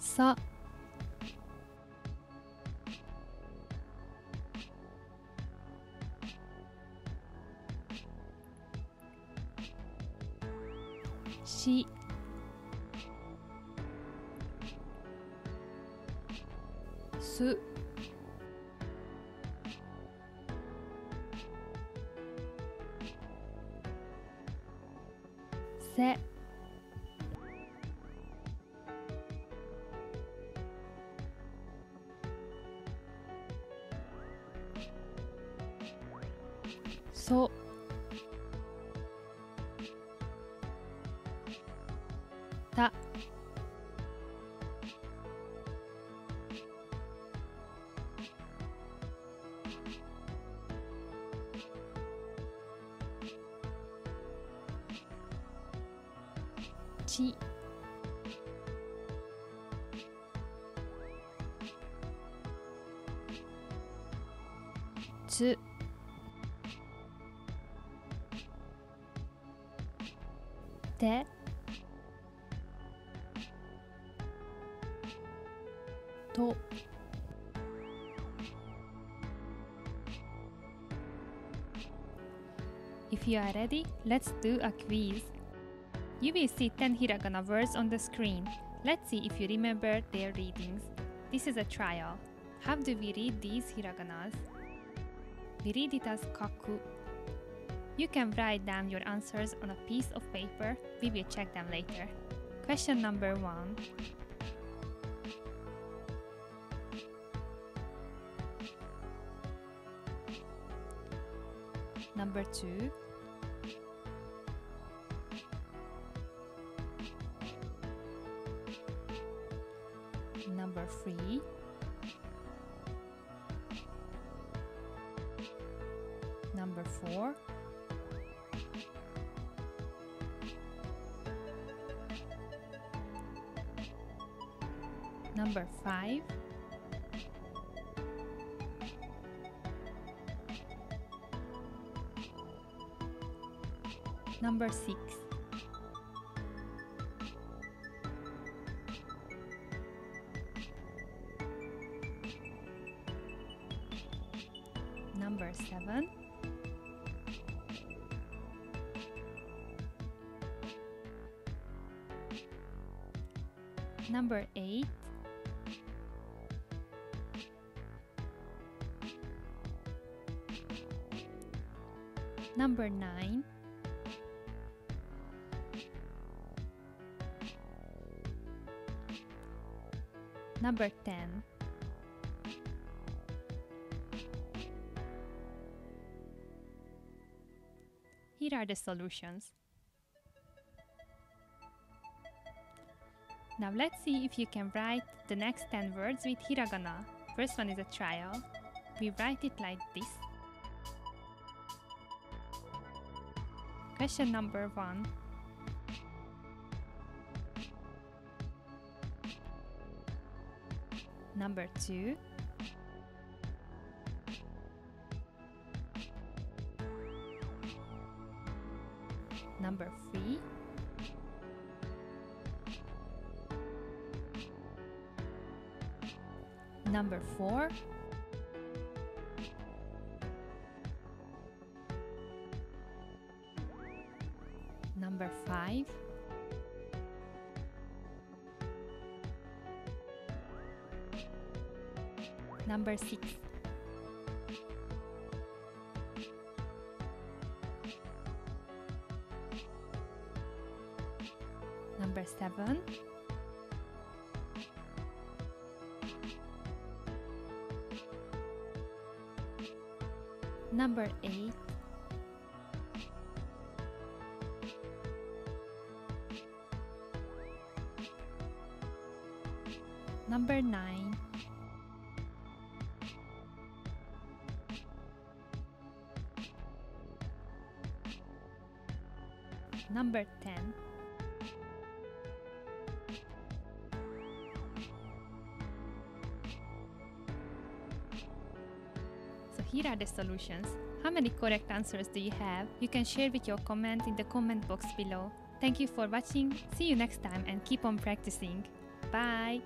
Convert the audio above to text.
さ。し。す。せ。そた。ち。つ。てと If you are ready, let's do a quiz. You will see 10 hiragana words on the screen. Let's see if you remember their readings. This is a trial. How do we read these hiraganas? We read it as kaku. You can write down your answers on a piece of paper. We will check them later. Question number 1. Number 2. Number 3. Number 4. Number 5. Number 6. Number 7. Number 8. Number 9. Number 10. Here are the solutions. Now let's see if you can write the next 10 words with hiragana. First one is a trial. We write it like this. Question number 1. Number 2. Number 3. Number 4. Number 6. Number 7. Number 8. Number 9. Number 10. So here are the solutions. How many correct answers do you have? You can share with your comment in the comment box below. Thank you for watching. See you next time and keep on practicing. Bye!